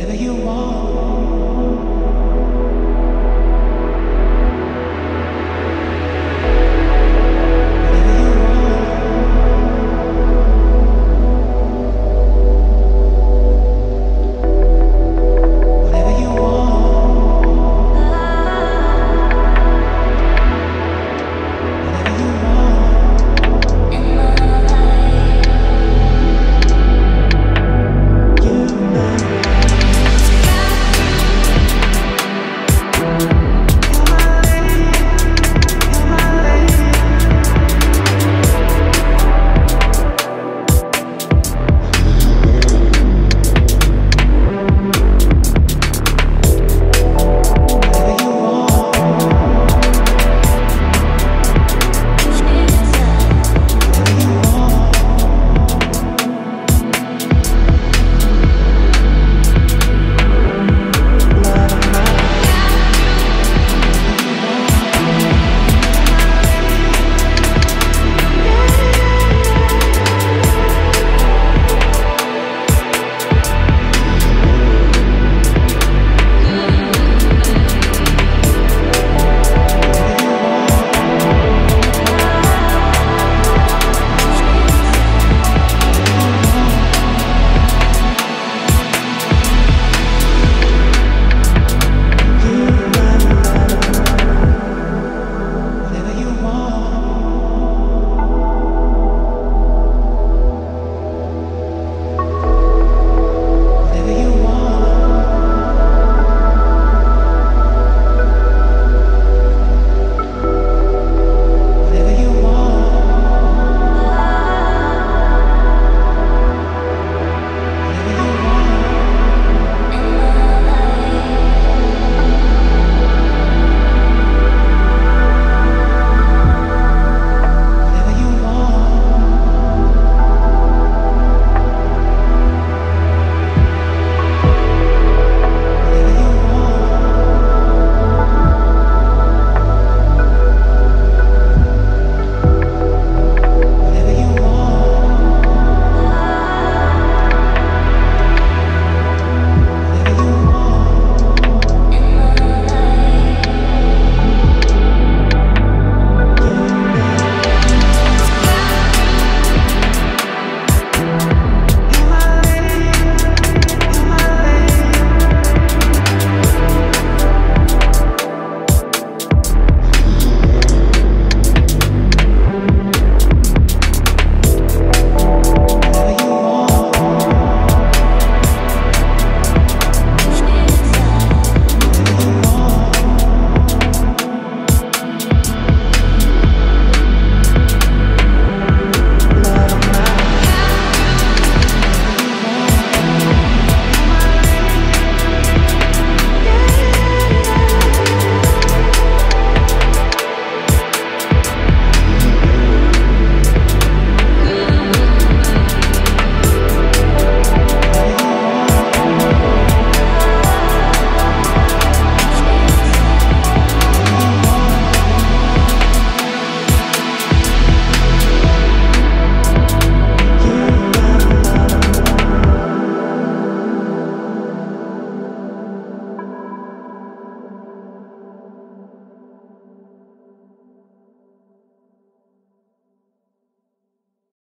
Whatever you want.